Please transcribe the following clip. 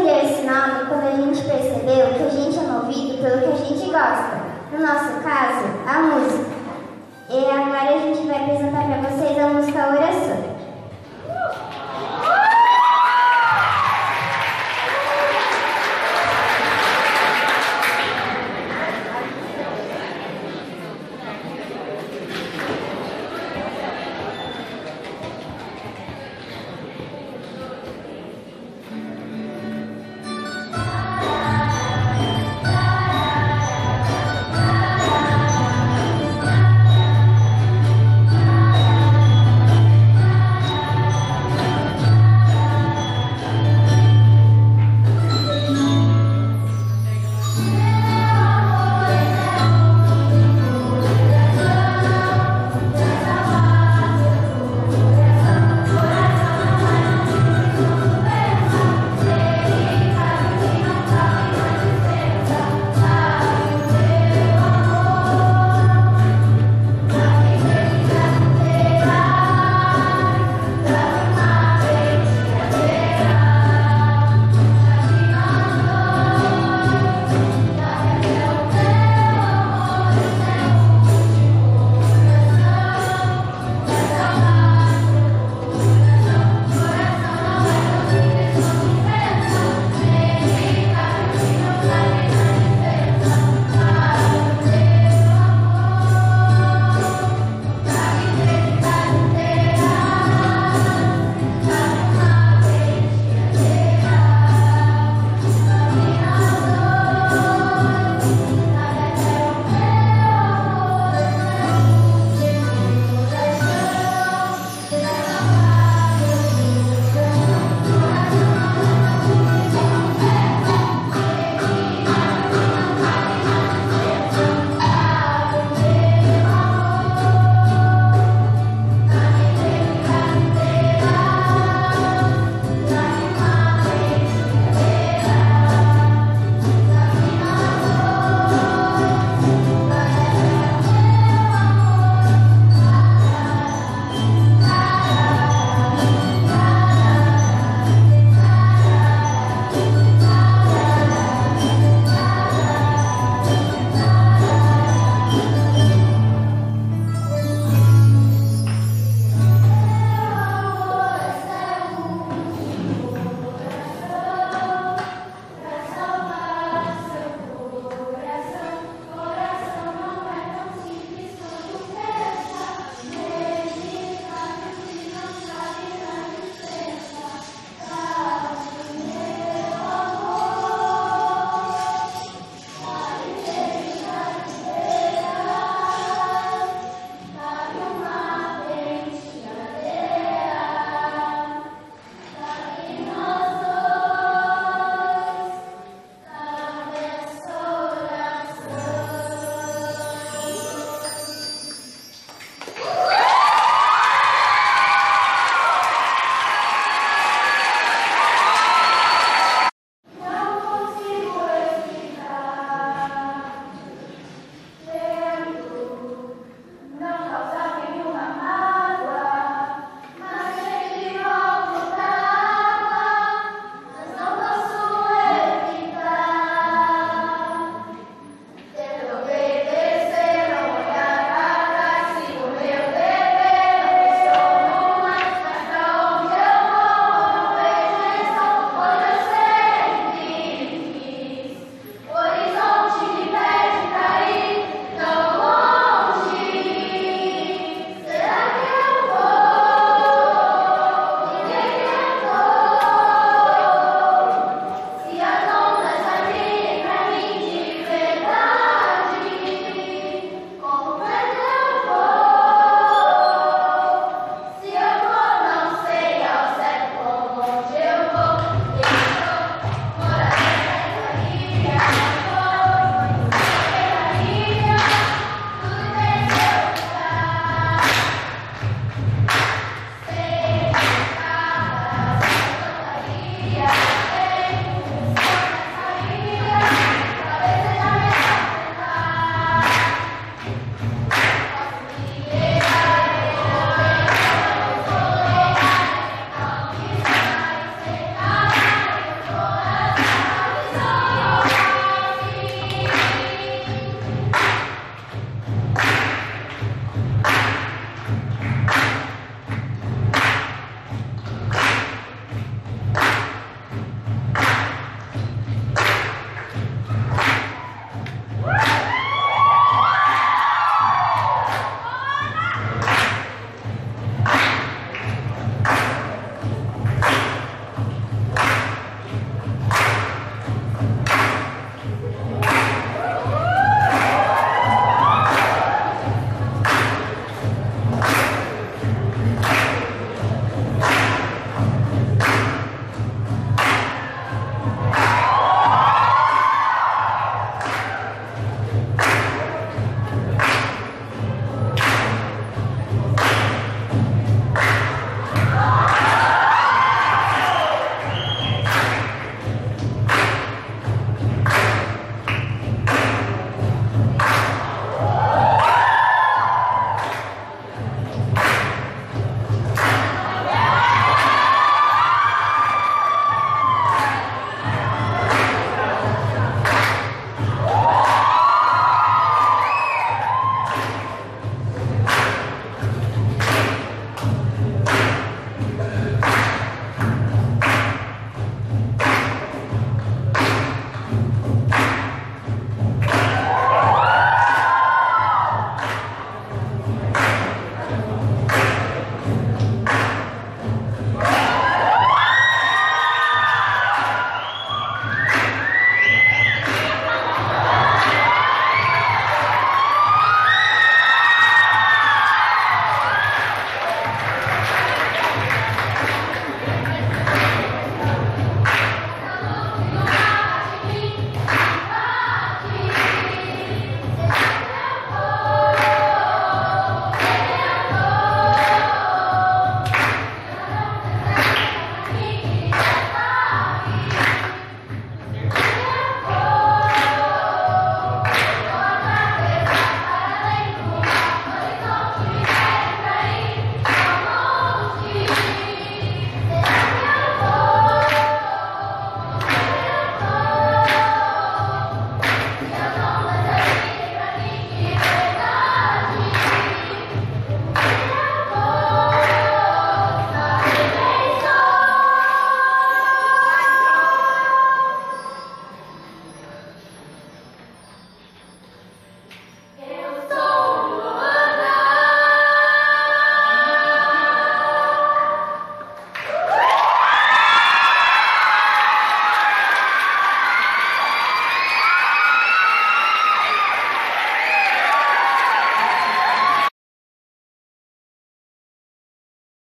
escolher esse nome quando a gente percebeu que a gente é movido pelo que a gente gosta. No nosso caso, a música. E agora a gente vai apresentar para vocês a música Oração.